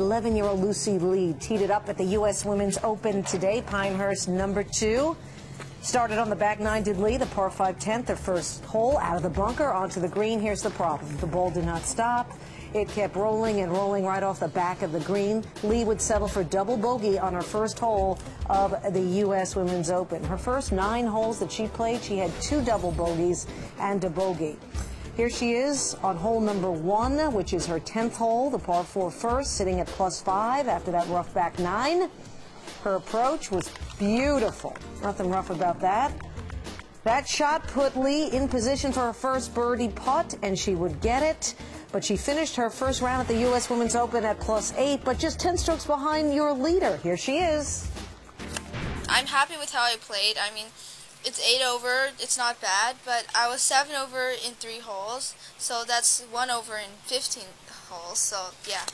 11-year-old Lucy Li teed it up at the U.S. Women's Open today. Pinehurst number two. Started on the back nine did Li, the par 5 10th, their first hole out of the bunker onto the green. Here's the problem. The ball did not stop. It kept rolling and rolling right off the back of the green. Li would settle for double bogey on her first hole of the U.S. Women's Open. Her first nine holes that she played, she had two double bogeys and a bogey. Here she is on hole number one, which is her 10th hole, the par four first, sitting at plus five after that rough back nine. Her approach was beautiful. Nothing rough about that. That shot put Li in position for her first birdie putt, and she would get it. But she finished her first round at the U.S. Women's Open at plus eight, but just 10 strokes behind your leader. Here she is. I'm happy with how I played. I mean, it's eight over. It's not bad, but I was seven over in three holes, so that's one over in 15 holes. So yeah,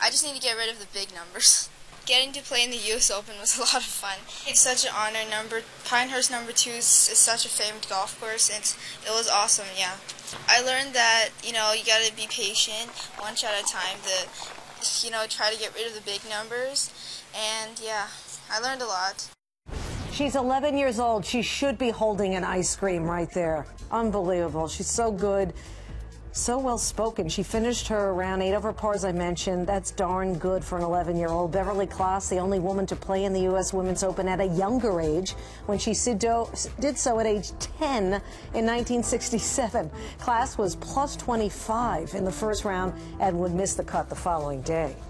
I just need to get rid of the big numbers. Getting to play in the U.S. Open was a lot of fun. It's such an honor. Number Pinehurst number two is, is such a famed golf course. It's, it was awesome. Yeah, I learned that you know you got to be patient, one shot at a time. To you know try to get rid of the big numbers, and yeah, I learned a lot. She's 11 years old. She should be holding an ice cream right there. Unbelievable. She's so good, so well spoken. She finished her round eight over par, as I mentioned. That's darn good for an 11 year old. Beverly Klass, the only woman to play in the U.S. Women's Open at a younger age, when she did so at age 10 in 1967. Klass was plus 25 in the first round and would miss the cut the following day.